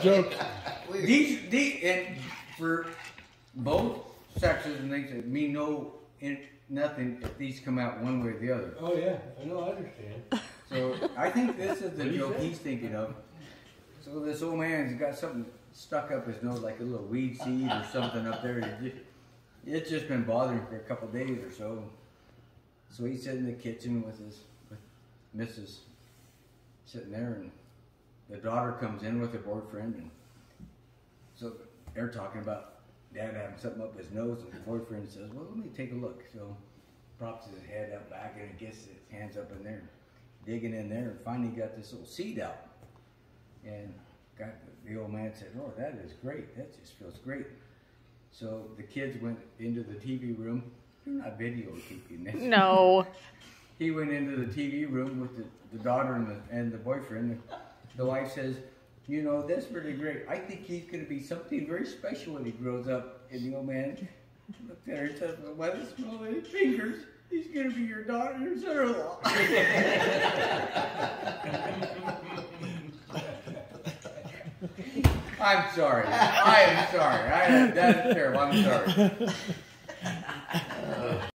Joke. These, these, and for both sexes and things, it mean no, in, nothing if these come out one way or the other. Oh, yeah, I know, I understand. So I think this is the What do you joke he's thinking of. So this old man's got something stuck up his nose, like a little weed seed or something up there. It ju- It's just been bothering him for a couple of days or so. So he's sitting in the kitchen with his with Mrs. sitting there, and the daughter comes in with her boyfriend, and so they're talking about dad having something up his nose, and the boyfriend says, "Well, let me take a look." So props his head up back and gets his hands up in there, digging in there, and finally got this little seed out. And got the old man said, "Oh, that is great. That just feels great." So the kids went into the TV room. They're not videotaping this. No. He went into the TV room with the, the daughter and the, and the boyfriend. The wife says, You know, that's really great. I think he's going to be something very special when he grows up. And the old man looked at her and said, Well, by the smell of his fingers, he's going to be your daughter and son in law. I'm sorry. I am sorry. I, that's terrible. I'm sorry.